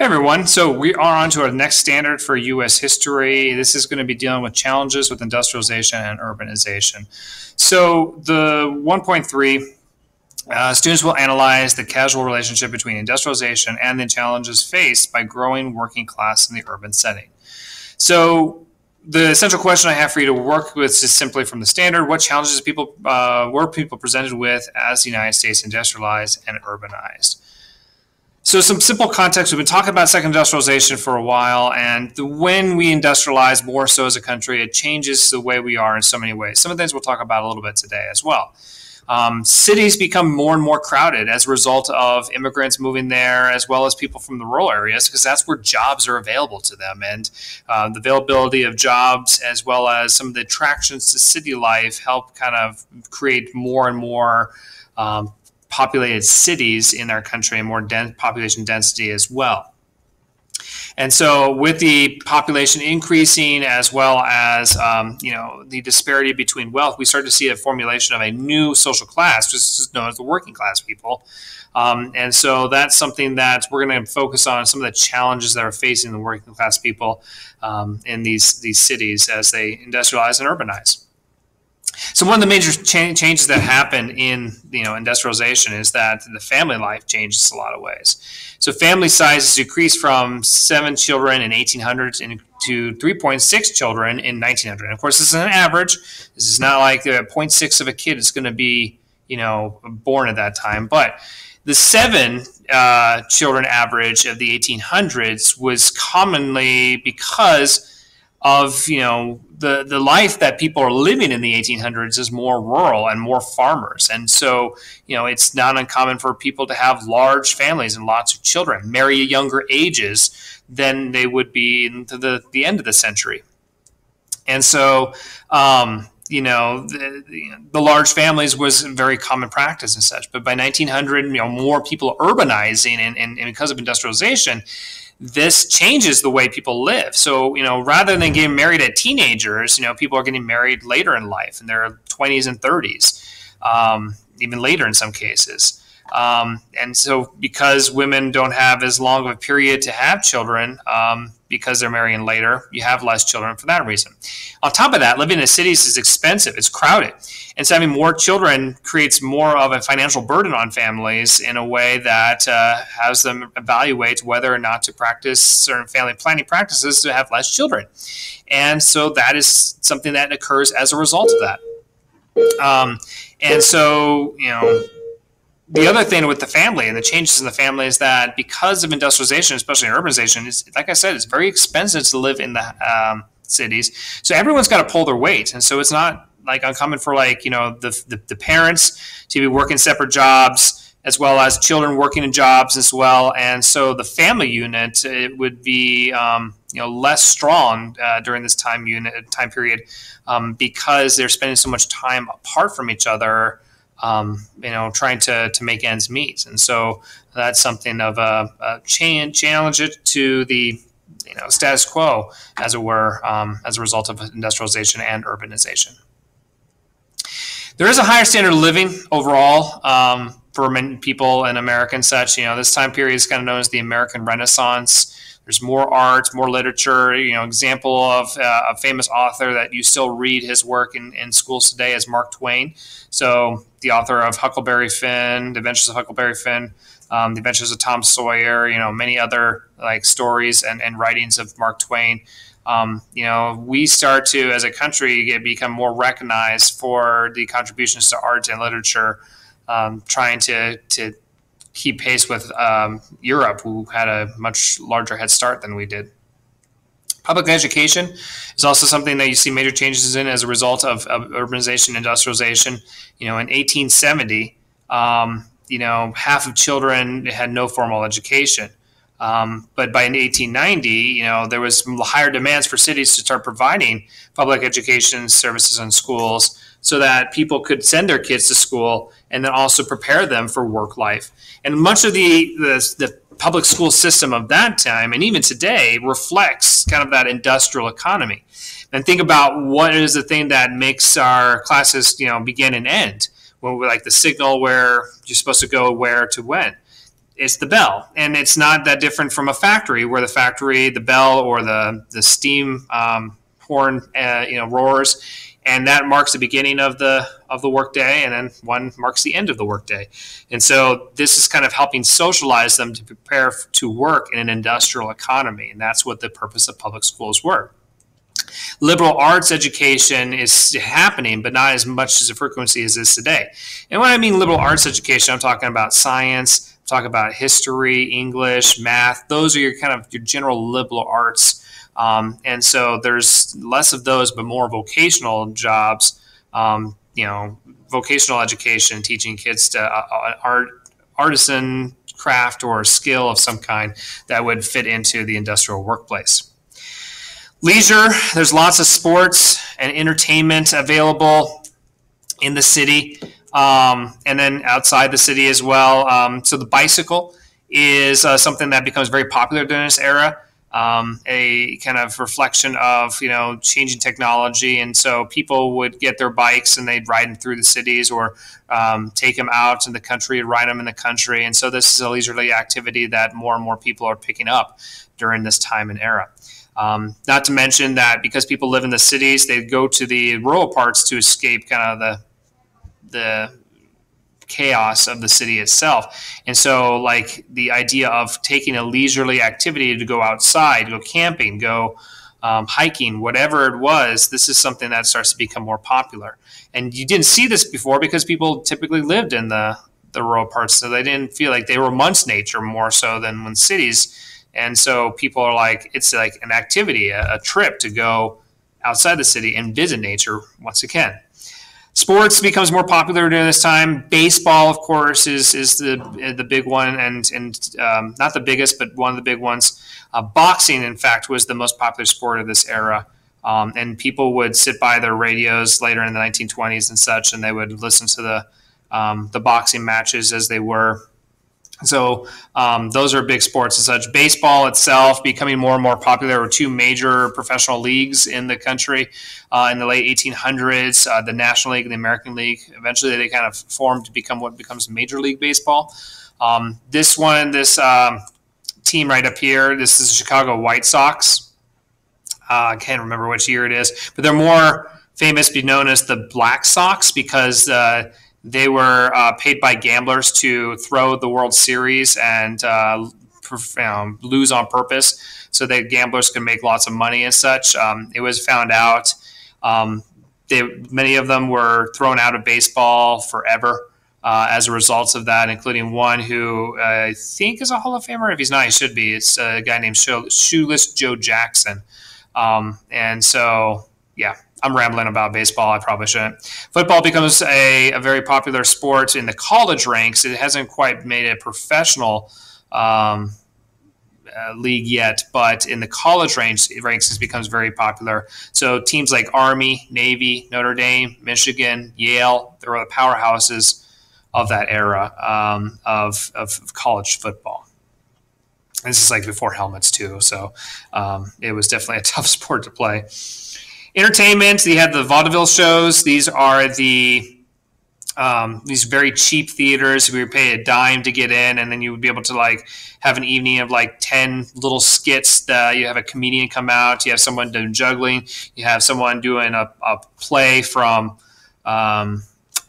Hey everyone, so we are on to our next standard for U.S. history. This is going to be dealing with challenges with industrialization and urbanization. So the 1.3, uh, students will analyze the causal relationship between industrialization and the challenges faced by growing working class in the urban setting. So the central question I have for you to work with is simply from the standard: What challenges people uh, were people presented with as the United States industrialized and urbanized? So, some simple context. We've been talking about second industrialization for a while, and the, when we industrialize more so as a country, it changes the way we are in so many ways. Some of the things we'll talk about a little bit today as well. Um, cities become more and more crowded as a result of immigrants moving there, as well as people from the rural areas, because that's where jobs are available to them. And uh, the availability of jobs, as well as some of the attractions to city life, help kind of create more and more um, populated cities in our country and more dense population density as well. And so, with the population increasing, as well as um, you know the disparity between wealth, we start to see a formulation of a new social class, which is known as the working class people. Um, and so, that's something that we're going to focus on some of the challenges that are facing the working class people um, in these these cities as they industrialize and urbanize. So one of the major cha- changes that happen in you know industrialization is that the family life changes a lot of ways. So family sizes decreased from seven children in 1800 to 3.6 children in 1900. And of course, this is an average. This is not like the 0.6 of a kid is going to be you know born at that time, but the seven uh, children average of the 1800s was commonly because of you know the the life that people are living in the 1800s is more rural and more farmers. And so you know it's not uncommon for people to have large families and lots of children marry at younger ages than they would be into the, the end of the century. And so um, you know the, the, large families was a very common practice and such. But by 1900 you know more people urbanizing and, and, and because of industrialization this changes the way people live. So, you know, rather than getting married at teenagers, you know, people are getting married later in life in their 20s and 30s, um, even later in some cases. Um, and so, because women don't have as long of a period to have children, um, because they're marrying later, you have less children for that reason. On top of that, living in the cities is expensive, it's crowded. And so, having more children creates more of a financial burden on families in a way that uh, has them evaluate whether or not to practice certain family planning practices to have less children. And so, that is something that occurs as a result of that. Um, and so, you know, the other thing with the family and the changes in the family is that because of industrialization, especially urbanization, like I said, it's very expensive to live in the um, cities. So everyone's got to pull their weight, and so it's not like uncommon for like you know the, the, the parents to be working separate jobs as well as children working in jobs as well, and so the family unit it would be um, you know less strong uh, during this time unit time period um, because they're spending so much time apart from each other um, you know, trying to, to make ends meet. And so that's something of a, a change, challenge to the you know status quo, as it were, um, as a result of industrialization and urbanization. There is a higher standard of living overall um, for many people in America and such. You know, this time period is kind of known as the American Renaissance. There's more art, more literature. You know, example of uh, a famous author that you still read his work in, in schools today is Mark Twain. So the author of Huckleberry Finn, The Adventures of Huckleberry Finn, um, The Adventures of Tom Sawyer, you know, many other like stories and, and writings of Mark Twain. Um, you know, we start to, as a country, get, become more recognized for the contributions to art and literature, um, trying to, to keep pace with um, Europe, who had a much larger head start than we did. Public education is also something that you see major changes in as a result of, of urbanization, industrialization. You know, in 1870, um, you know, half of children had no formal education. Um, but by 1890, you know, there was higher demands for cities to start providing public education services and schools so that people could send their kids to school and then also prepare them for work life. And much of the, the, the public school system of that time and even today reflects kind of that industrial economy. And think about what is the thing that makes our classes, you know, begin and end. When we like the signal where you're supposed to go where to when. It's the bell, and it's not that different from a factory where the factory, the bell, or the the steam um, horn, uh, you know, roars, and that marks the beginning of the of the workday, and then one marks the end of the workday. And so this is kind of helping socialize them to prepare to work in an industrial economy, and that's what the purpose of public schools were liberal arts education is happening, but not as much as a frequency as is today. And when I mean liberal arts education, I'm talking about science, I'm about history, English, math. Those are your kind of your general liberal arts. Um, and so there's less of those, but more vocational jobs. Um, you know, vocational education, teaching kids to uh, uh art, artisan craft or skill of some kind that would fit into the industrial workplace. Leisure, there's lots of sports and entertainment available in the city um, and then outside the city as well. Um, so the bicycle is uh, something that becomes very popular during this era. Um, a kind of reflection of you know changing technology, and so people would get their bikes and they'd ride them through the cities or um, take them out in the country ride them in the country. And so this is a leisurely activity that more and more people are picking up during this time and era. Um, not to mention that because people live in the cities, they go to the rural parts to escape kind of the the chaos of the city itself. And so, like the idea of taking a leisurely activity to go outside, go camping, go um, hiking, whatever it was, this is something that starts to become more popular. And you didn't see this before because people typically lived in the the rural parts, so they didn't feel like they were amongst nature more so than when cities and so people are like, it's like an activity, a, a trip to go outside the city and visit nature once again. Sports becomes more popular during this time. Baseball, of course, is is the the big one, and and um, not the biggest, but one of the big ones. Uh, boxing, in fact, was the most popular sport of this era. Um, and people would sit by their radios later in the 1920s and such, and they would listen to the um, the boxing matches as they were. So um, those are big sports and such. Baseball itself becoming more and more popular. There were two major professional leagues in the country uh, in the late 1800s: uh, the National League and the American League. Eventually, they kind of formed to become what becomes Major League Baseball. Um, this one, this um, team right up here, this is the Chicago White Sox. Uh, I can't remember which year it is, but they're more famous, be known as the Black Sox because uh, they were uh, paid by gamblers to throw the World Series and uh, um, lose on purpose so that gamblers could make lots of money and such. Um, it was found out um, they, many of them were thrown out of baseball forever. Uh, as a result of that, including one who uh, I think is a Hall of Famer. If he's not, he should be. It's a guy named Shoeless Joe Jackson. Um, and so, yeah, I'm rambling about baseball. I probably shouldn't. Football becomes a, a very popular sport in the college ranks. It hasn't quite made a professional um, uh, league yet, but in the college ranks, ranks, it becomes very popular. So teams like Army, Navy, Notre Dame, Michigan, Yale, they were the powerhouses of that era um, of, of college football. This is like before helmets too, so um, it was definitely a tough sport to play. Entertainment, you have the vaudeville shows. These are the um, these very cheap theaters. We would pay a dime to get in, and then you would be able to like have an evening of like ten little skits. That you have a comedian come out. You have someone doing juggling. You have someone doing a, a play from um,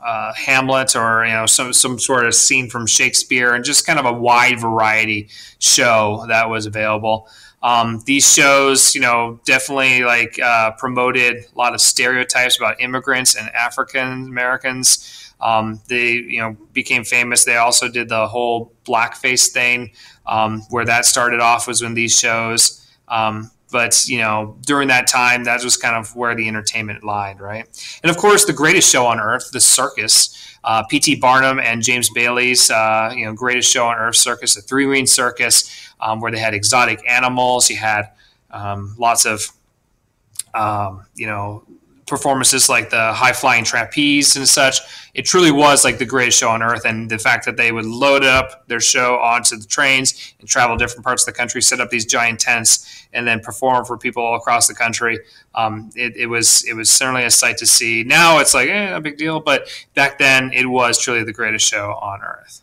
uh, Hamlet or you know some some sort of scene from Shakespeare, and just kind of a wide variety show that was available. Um, these shows, you know, definitely like uh, promoted a lot of stereotypes about immigrants and African Americans. Um, they, you know, became famous. They also did the whole blackface thing, um, where that started off was when these shows. Um, but you know, during that time, that was kind of where the entertainment lied, right? And of course, the greatest show on earth, the circus. Uh, P.T. Barnum and James Bailey's, uh, you know, greatest show on earth circus, the Three Ring Circus um, where they had exotic animals. You had um, lots of, um, you know, performances like the high flying trapeze and such. It truly was like the greatest show on earth. And the fact that they would load up their show onto the trains and travel different parts of the country, set up these giant tents, and then perform for people all across the country. Um, it, it, was it was certainly a sight to see. Now it's like eh, a big deal, but back then it was truly the greatest show on earth.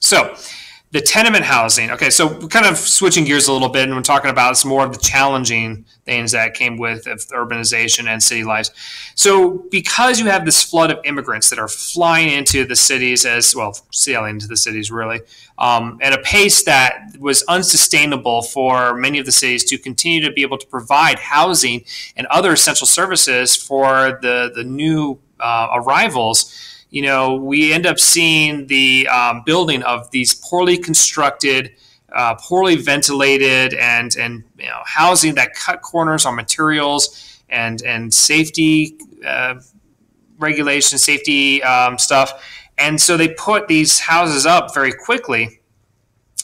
So the tenement housing. Okay, so kind of switching gears a little bit, and we're talking about some more of the challenging things that came with of urbanization and city lives. So, because you have this flood of immigrants that are flying into the cities as well, sailing into the cities really, um, at a pace that was unsustainable for many of the cities to continue to be able to provide housing and other essential services for the the new uh, arrivals you know, we end up seeing the um, building of these poorly constructed, uh, poorly ventilated, and and you know, housing that cut corners on materials and and safety uh, regulation, safety um, stuff. And so they put these houses up very quickly,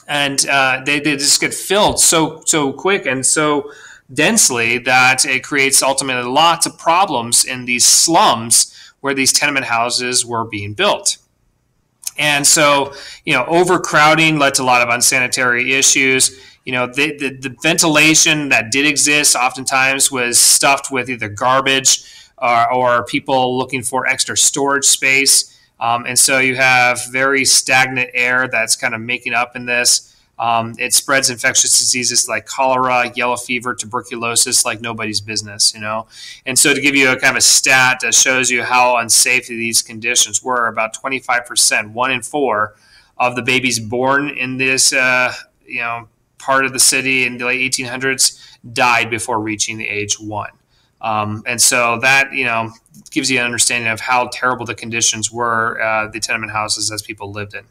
and uh, they, they just get filled so so quick and so densely that it creates ultimately lots of problems in these slums where these tenement houses were being built. And so, you know, overcrowding led to a lot of unsanitary issues. You know, the, the, the ventilation that did exist oftentimes was stuffed with either garbage or, or people looking for extra storage space. Um, and so you have very stagnant air that's kind of making up in this. Um, it spreads infectious diseases like cholera, yellow fever, tuberculosis like nobody's business, you know. And so, to give you a kind of a stat that shows you how unsafe these conditions were, about 25%, one in four of the babies born in this, uh, you know, part of the city in the late 1800s died before reaching the age one. Um, and so that you know gives you an understanding of how terrible the conditions were, uh, the tenement houses as people lived in.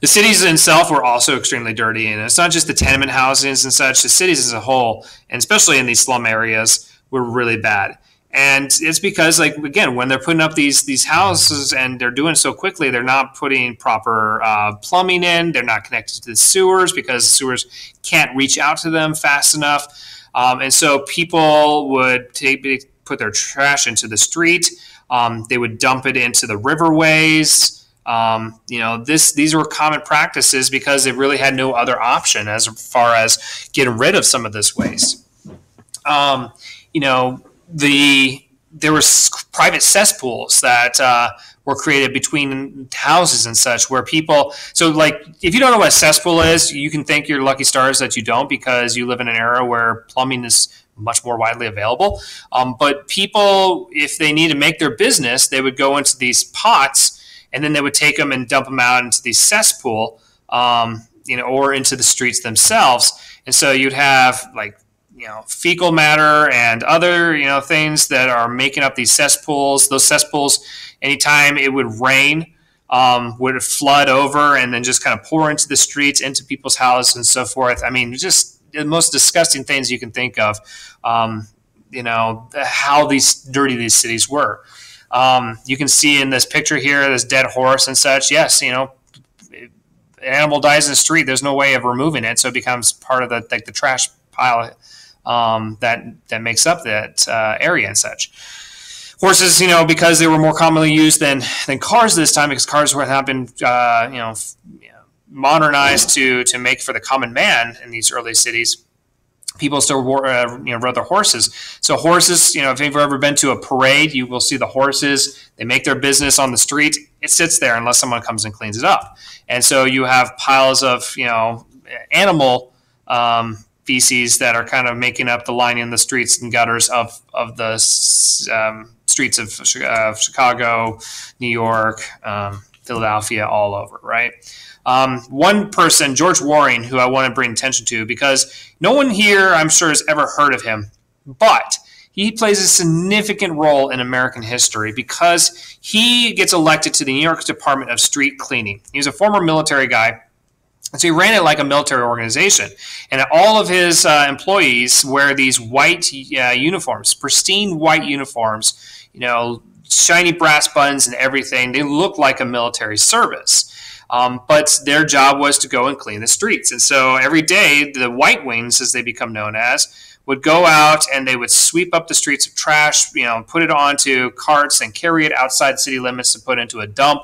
The cities themselves were also extremely dirty, and it's not just the tenement houses and such. The cities as a whole, and especially in these slum areas, were really bad. And it's because, like again, when they're putting up these these houses and they're doing so quickly, they're not putting proper uh, plumbing in. They're not connected to the sewers because the sewers can't reach out to them fast enough. Um, and so people would take put their trash into the street. Um, they would dump it into the riverways. Um, you know, this these were common practices because they really had no other option as far as getting rid of some of this waste. Um, you know, the there were private cesspools that uh, were created between houses and such, where people. So, like, if you don't know what a cesspool is, you can thank your lucky stars that you don't, because you live in an era where plumbing is much more widely available. Um, but people, if they need to make their business, they would go into these pots and then they would take them and dump them out into the cesspool, um, you know, or into the streets themselves. And so you'd have like you know fecal matter and other you know things that are making up these cesspools. Those cesspools, anytime it would rain, um, would flood over and then just kind of pour into the streets, into people's houses, and so forth. I mean, just the most disgusting things you can think of. Um, you know how these dirty these cities were. Um, you can see in this picture here, this dead horse and such. Yes, you know, an animal dies in the street. There's no way of removing it, so it becomes part of the like the trash pile um, that that makes up that uh, area and such. Horses, you know, because they were more commonly used than than cars this time, because cars were not been uh, you know modernized to to make for the common man in these early cities people still uh, you know rode their horses. So horses, you know, if you've ever been to a parade, you will see the horses. They make their business on the street. It sits there unless someone comes and cleans it up. And so you have piles of you know animal um, feces that are kind of making up the lining in the streets and gutters of of the um, streets of uh, Chicago, New York, um, Philadelphia, all over, right? Um, one person, George Waring, who I want to bring attention to because no one here, I'm sure, has ever heard of him, but he plays a significant role in American history because he gets elected to the New York Department of Street Cleaning. He was a former military guy. So he ran it like a military organization, and all of his uh, employees wear these white uh, uniforms, pristine white uniforms. You know, shiny brass buttons and everything. They look like a military service. Um, but their job was to go and clean the streets. And so every day, the White Wings, as they become known as, would go out and they would sweep up the streets of trash, you know, put it onto carts and carry it outside city limits to put into a dump.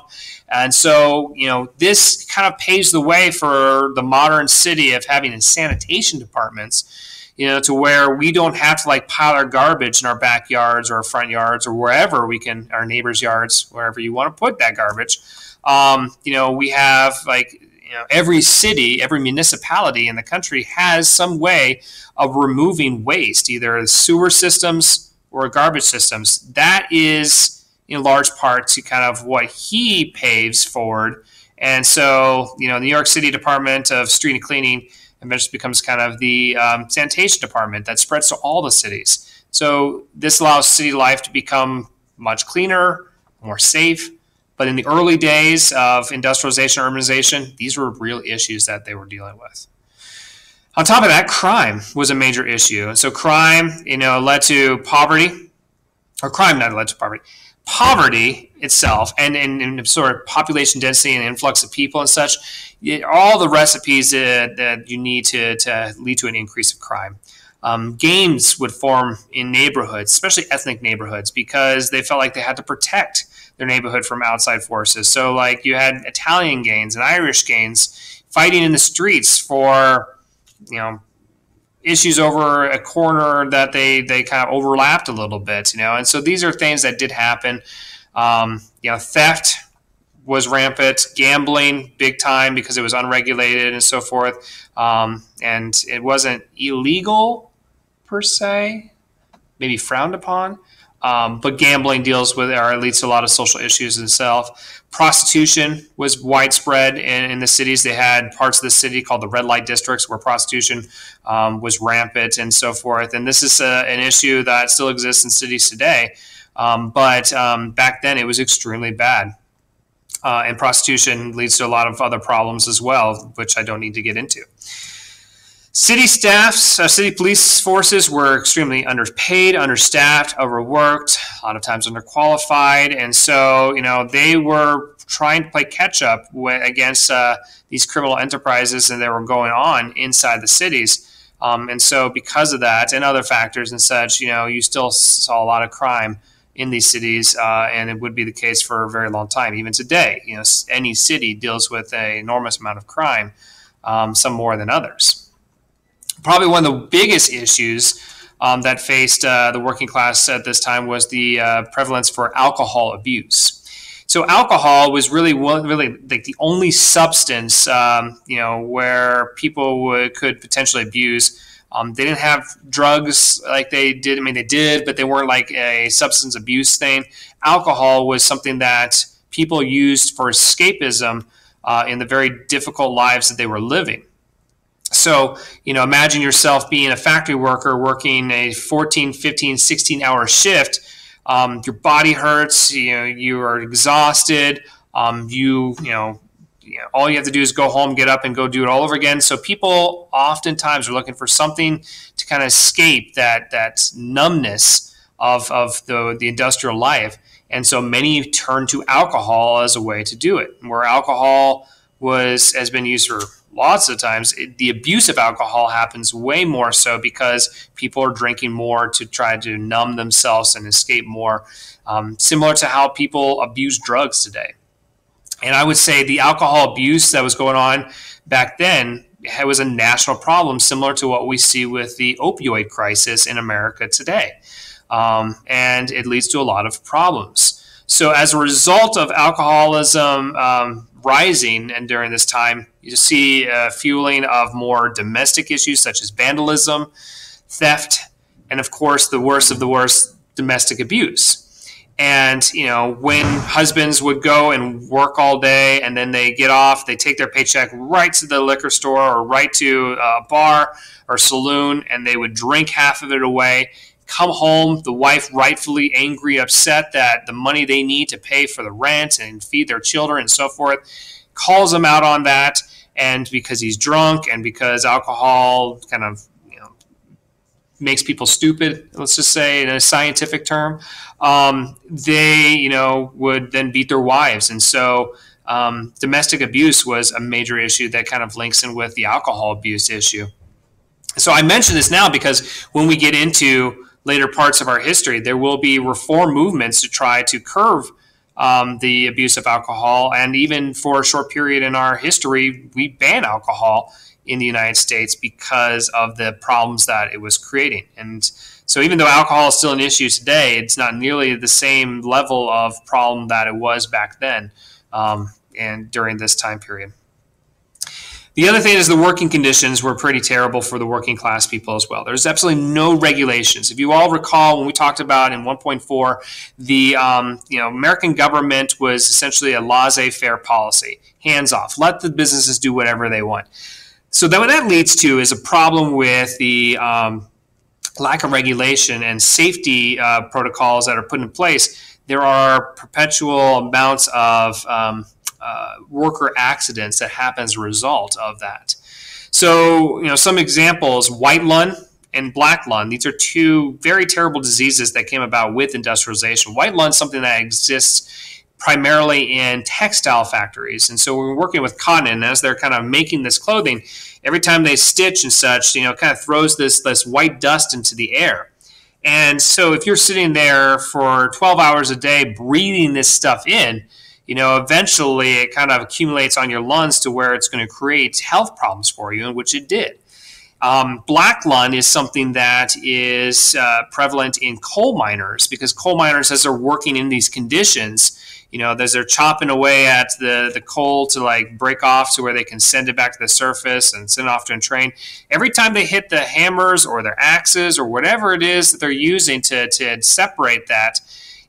And so, you know, this kind of paves the way for the modern city of having sanitation departments, you know, to where we don't have to like pile our garbage in our backyards or our front yards or wherever we can, our neighbors' yards, wherever you want to put that garbage um, you know, we have like you know, every city, every municipality in the country has some way of removing waste, either sewer systems or garbage systems. That is in large part to kind of what he paves forward. And so, you know, New York City Department of Street and Cleaning eventually becomes kind of the um, sanitation department that spreads to all the cities. So this allows city life to become much cleaner, more safe. But in the early days of industrialization, urbanization, these were real issues that they were dealing with. On top of that, crime was a major issue. And so crime, you know, led to poverty, or crime not led to poverty. Poverty itself and, and, and sort of population density and influx of people and such, all the recipes that, that you need to, to lead to an increase of crime. Um, gangs would form in neighborhoods, especially ethnic neighborhoods, because they felt like they had to protect their neighborhood from outside forces. So, like, you had Italian gangs and Irish gangs fighting in the streets for, you know, issues over a corner that they they kind of overlapped a little bit, you know. And so these are things that did happen. Um, you know, theft was rampant, gambling big time because it was unregulated and so forth. Um, and it wasn't illegal per se, maybe frowned upon. Um, but gambling deals with or leads to a lot of social issues itself. Prostitution was widespread in, in, the cities. They had parts of the city called the red light districts where prostitution um, was rampant and so forth. And this is a, an issue that still exists in cities today. Um, but um, back then it was extremely bad. Uh, and prostitution leads to a lot of other problems as well, which I don't need to get into. City staffs, uh, city police forces were extremely underpaid, understaffed, overworked, a lot of times underqualified, and so you know they were trying to play catch up with, against uh, these criminal enterprises and that were going on inside the cities. Um, and so, because of that and other factors and such, you know, you still saw a lot of crime in these cities, uh, and it would be the case for a very long time. Even today, you know, any city deals with an enormous amount of crime, um, some more than others. Probably one of the biggest issues um, that faced uh, the working class at this time was the uh, prevalence for alcohol abuse. So alcohol was really really like the only substance, um, you know, where people would could potentially abuse um, they didn't have drugs like they did. I mean, they did, but they weren't like a substance abuse thing. Alcohol was something that people used for escapism uh, in the very difficult lives that they were living. So, you know, imagine yourself being a factory worker working a 14, 15, 16 hour shift. Um, your body hurts, you know, you are exhausted. Um, you, you know, all you have to do is go home, get up, and go do it all over again. So people oftentimes are looking for something to kind of escape that that numbness of of the the industrial life, and so many turn to alcohol as a way to do it. Where alcohol was has been used for lots of times, it, the abuse of alcohol happens way more so because people are drinking more to try to numb themselves and escape more. Um, similar to how people abuse drugs today. And I would say the alcohol abuse that was going on back then was a national problem, similar to what we see with the opioid crisis in America today. Um, and it leads to a lot of problems. So, as a result of alcoholism um, rising, and during this time, you see a fueling of more domestic issues such as vandalism, theft, and of course, the worst of the worst, domestic abuse. And you know, when husbands would go and work all day, and then they get off, they take their paycheck right to the liquor store or right to a bar or saloon, and they would drink half of it away. Come home, the wife rightfully angry, upset that the money they need to pay for the rent and feed their children and so forth, calls him out on that. And because he's drunk and because alcohol kind of you know, makes people stupid, let's just say in a scientific term, um, they, you know, would then beat their wives. And so um, domestic abuse was a major issue that kind of links in with the alcohol abuse issue. So I mention this now because when we get into later parts of our history, there will be reform movements to try to curb um, the abuse of alcohol. And even for a short period in our history, we ban alcohol in the United States because of the problems that it was creating. And so, even though alcohol is still an issue today, it's not nearly the same level of problem that it was back then um, and during this time period. The other thing is the working conditions were pretty terrible for the working class people as well. There's absolutely no regulations. If you all recall, when we talked about in 1.4, the um, you know American government was essentially a laissez-faire policy, hands off, let the businesses do whatever they want. So then what that leads to is a problem with the um, lack of regulation and safety uh, protocols that are put in place. There are perpetual amounts of um, uh, worker accidents that happen as a result of that. So, you know, some examples: white lung and black lung. These are two very terrible diseases that came about with industrialization. White lung is something that exists primarily in textile factories. And so we're working with cotton, and as they're kind of making this clothing, every time they stitch and such, you know, kind of throws this this white dust into the air. And so if you're sitting there for 12 hours a day breathing this stuff in, you know, eventually it kind of accumulates on your lungs to where it's going to create health problems for you, and which it did. Um, black lung is something that is uh, prevalent in coal miners because coal miners, as they're working in these conditions, you know, as they're chopping away at the, the coal to like break off to where they can send it back to the surface and send it off to a train. Every time they hit the hammers or their axes or whatever it is that they're using to, to separate that,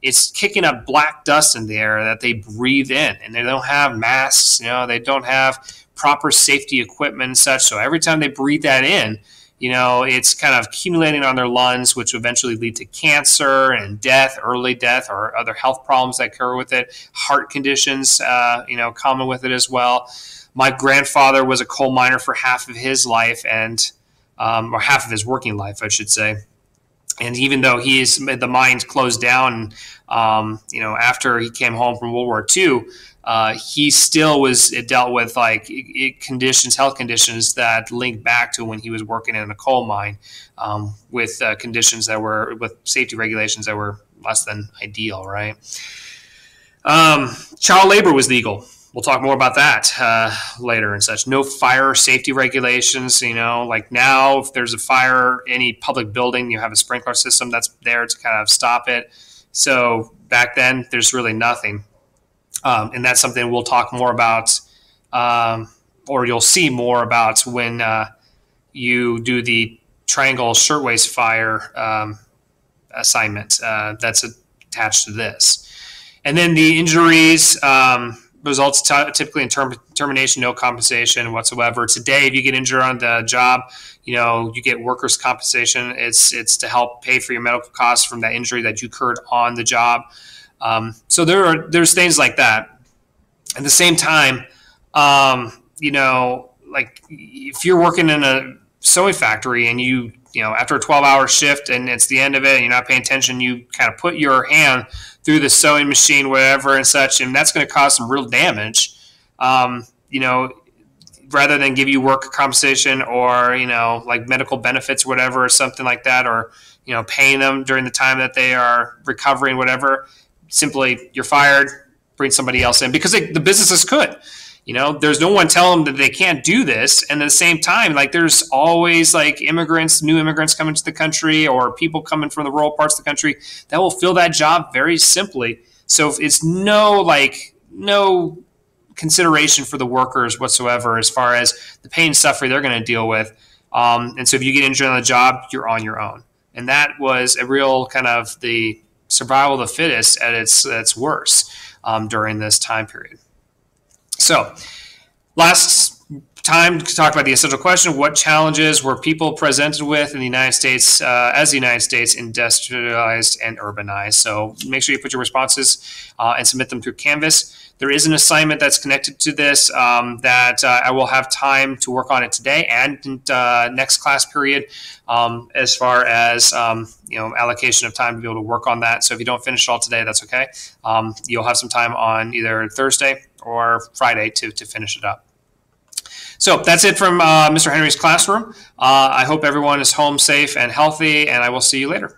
it's kicking up black dust in the air that they breathe in and they don't have masks, you know, they don't have proper safety equipment and such. So every time they breathe that in, you know, it's kind of accumulating on their lungs, which eventually lead to cancer and death, early death, or other health problems that occur with it. Heart conditions, uh, you know, common with it as well. My grandfather was a coal miner for half of his life, and um, or half of his working life, I should say. And even though he's the mine closed down, um, you know, after he came home from World War II, uh, he still was dealt with like it, conditions, health conditions that link back to when he was working in a coal mine um, with uh, conditions that were with safety regulations that were less than ideal, right? Um, child labor was legal. We'll talk more about that uh, later and such. No fire safety regulations. You know, like now, if there's a fire, any public building, you have a sprinkler system that's there to kind of stop it. So back then, there's really nothing. Um, and that's something we'll talk more about, um, or you'll see more about when uh, you do the triangle shirtwaist fire um, assignment uh, that's attached to this. And then the injuries um, results t- typically in term- termination, no compensation whatsoever. Today, if you get injured on the job, you know you get workers' compensation. It's it's to help pay for your medical costs from that injury that you incurred on the job. Um, so there are there's things like that. At the same time, um, you know, like if you're working in a sewing factory and you you know after a 12 hour shift and it's the end of it and you're not paying attention, you kind of put your hand through the sewing machine, whatever and such, and that's going to cause some real damage. Um, you know, rather than give you work compensation or you know like medical benefits, whatever, or something like that, or you know paying them during the time that they are recovering, whatever simply you're fired, bring somebody else in because they, the businesses could. You know, there's no one telling them that they can't do this. And at the same time, like there's always like immigrants, new immigrants coming to the country or people coming from the rural parts of the country that will fill that job very simply. So it's no like no consideration for the workers whatsoever as far as the pain and suffering they're going to deal with. Um, and so if you get injured on the job, you're on your own. And that was a real kind of the survival of the fittest at its its worst um, during this time period. So, last time to talk about the essential question: What challenges were people presented with in the United States uh, as the United States industrialized and urbanized? So, make sure you put your responses uh, and submit them through Canvas. There is an assignment that's connected to this um, that uh, I will have time to work on it today and uh, next class period, um, as far as um, you know allocation of time to be able to work on that. So if you don't finish it all today, that's okay. Um, you'll have some time on either Thursday or Friday to to finish it up. So that's it from uh, Mr. Henry's classroom. Uh, I hope everyone is home safe and healthy, and I will see you later.